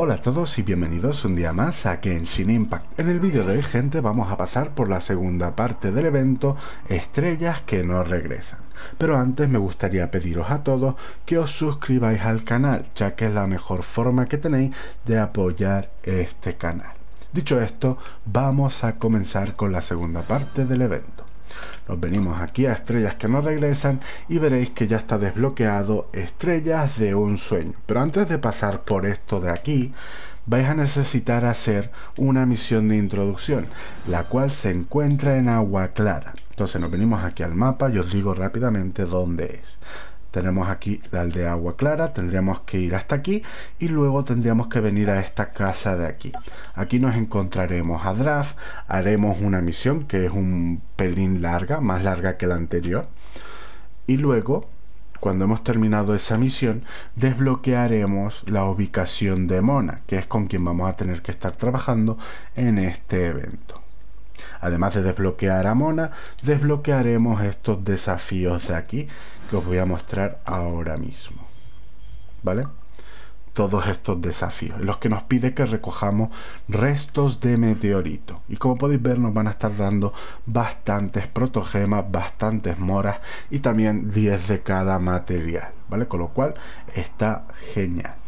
Hola a todos y bienvenidos un día más a Genshin Impact. En el vídeo de hoy, gente, vamos a pasar por la segunda parte del evento Estrellas que no regresan. Pero antes me gustaría pediros a todos que os suscribáis al canal, ya que es la mejor forma que tenéis de apoyar este canal. Dicho esto, vamos a comenzar con la segunda parte del evento. Nos venimos aquí a estrellas que no regresan y veréis que ya está desbloqueado estrellas de un sueño. Pero antes de pasar por esto de aquí, vais a necesitar hacer una misión de introducción, la cual se encuentra en agua clara. Entonces nos venimos aquí al mapa y os digo rápidamente dónde es tenemos aquí la aldea Agua Clara, tendríamos que ir hasta aquí y luego tendríamos que venir a esta casa de aquí. Aquí nos encontraremos a Draft, haremos una misión que es un pelín larga, más larga que la anterior. Y luego, cuando hemos terminado esa misión, desbloquearemos la ubicación de Mona, que es con quien vamos a tener que estar trabajando en este evento. Además de desbloquear a Mona, desbloquearemos estos desafíos de aquí que os voy a mostrar ahora mismo. ¿Vale? Todos estos desafíos, los que nos pide que recojamos restos de meteorito. Y como podéis ver, nos van a estar dando bastantes protogemas, bastantes moras y también 10 de cada material. ¿Vale? Con lo cual está genial.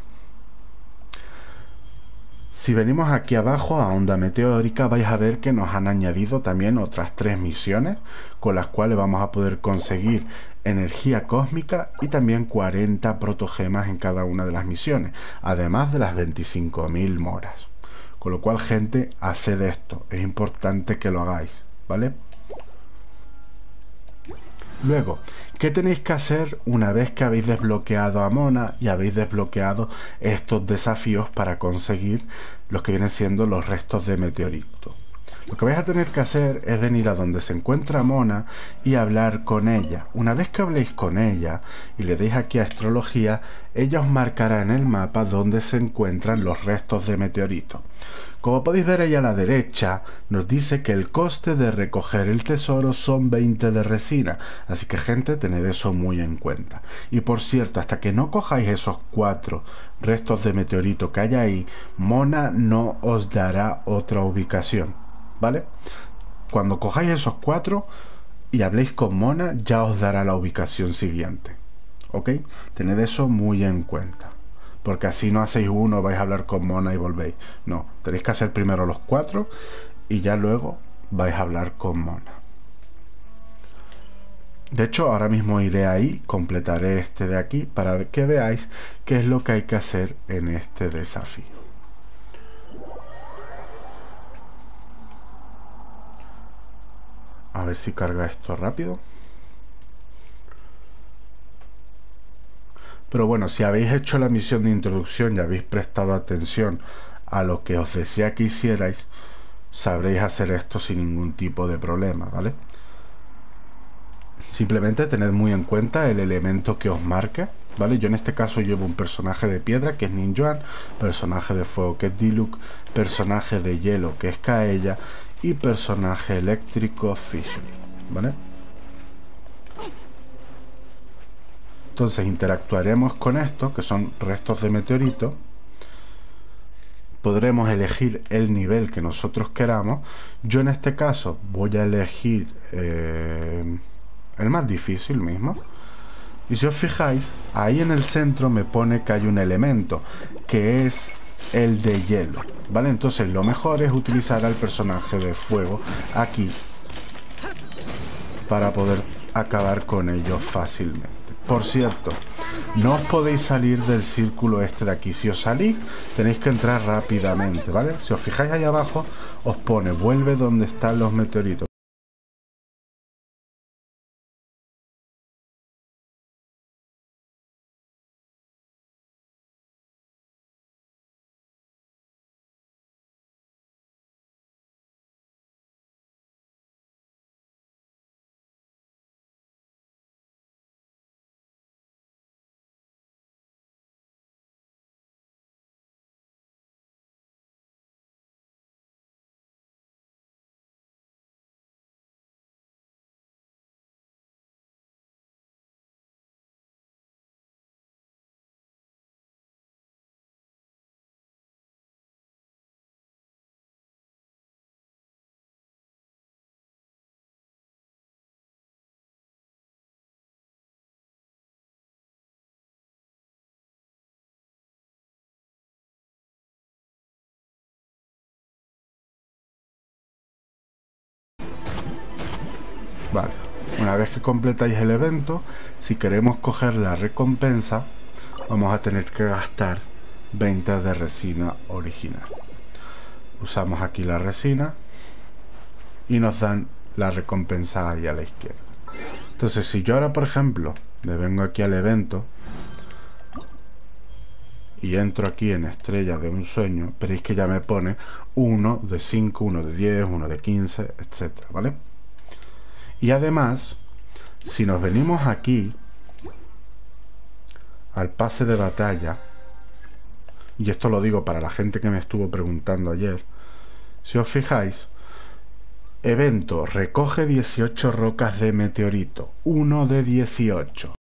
Si venimos aquí abajo a onda meteórica vais a ver que nos han añadido también otras tres misiones con las cuales vamos a poder conseguir energía cósmica y también 40 protogemas en cada una de las misiones, además de las 25.000 moras. Con lo cual gente, haced esto, es importante que lo hagáis, ¿vale? Luego, ¿qué tenéis que hacer una vez que habéis desbloqueado a Mona y habéis desbloqueado estos desafíos para conseguir los que vienen siendo los restos de meteorito? Lo que vais a tener que hacer es venir a donde se encuentra Mona y hablar con ella. Una vez que habléis con ella y le deis aquí a astrología, ella os marcará en el mapa donde se encuentran los restos de meteorito. Como podéis ver ahí a la derecha, nos dice que el coste de recoger el tesoro son 20 de resina, así que gente, tened eso muy en cuenta. Y por cierto, hasta que no cojáis esos cuatro restos de meteorito que hay ahí, Mona no os dará otra ubicación, ¿vale? Cuando cojáis esos cuatro y habléis con Mona, ya os dará la ubicación siguiente, ¿ok? Tened eso muy en cuenta porque así no hacéis uno, vais a hablar con Mona y volvéis. No, tenéis que hacer primero los cuatro y ya luego vais a hablar con Mona. De hecho, ahora mismo iré ahí, completaré este de aquí para que veáis qué es lo que hay que hacer en este desafío. A ver si carga esto rápido. Pero bueno, si habéis hecho la misión de introducción y habéis prestado atención a lo que os decía que hicierais, sabréis hacer esto sin ningún tipo de problema, ¿vale? Simplemente tened muy en cuenta el elemento que os marque, ¿vale? Yo en este caso llevo un personaje de piedra que es Ninjuan, personaje de fuego que es Diluc, personaje de hielo que es Kaella y personaje eléctrico Fisher, ¿vale? Entonces interactuaremos con esto, que son restos de meteorito. Podremos elegir el nivel que nosotros queramos. Yo en este caso voy a elegir eh, el más difícil mismo. Y si os fijáis, ahí en el centro me pone que hay un elemento, que es el de hielo. ¿Vale? Entonces lo mejor es utilizar al personaje de fuego aquí para poder acabar con ellos fácilmente. Por cierto, no os podéis salir del círculo este de aquí. Si os salís, tenéis que entrar rápidamente, ¿vale? Si os fijáis ahí abajo, os pone vuelve donde están los meteoritos. Vale, una vez que completáis el evento, si queremos coger la recompensa, vamos a tener que gastar 20 de resina original. Usamos aquí la resina y nos dan la recompensa ahí a la izquierda. Entonces, si yo ahora, por ejemplo, le vengo aquí al evento y entro aquí en estrella de un sueño, veréis que ya me pone 1 de 5, 1 de 10, 1 de 15, etcétera, ¿vale? Y además, si nos venimos aquí al pase de batalla, y esto lo digo para la gente que me estuvo preguntando ayer, si os fijáis, evento, recoge 18 rocas de meteorito, 1 de 18.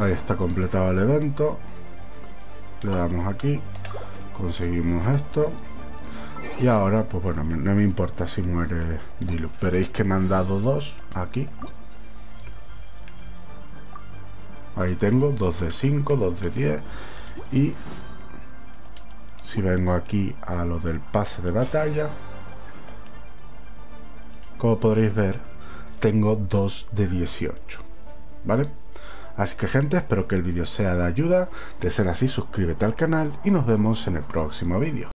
Ahí está completado el evento. Le damos aquí. Conseguimos esto. Y ahora, pues bueno, no me importa si muere Dilu. Veréis que me han dado dos aquí. Ahí tengo dos de 5, dos de 10. Y si vengo aquí a lo del pase de batalla, como podréis ver, tengo dos de 18. ¿Vale? Así que gente, espero que el vídeo sea de ayuda. De ser así, suscríbete al canal y nos vemos en el próximo vídeo.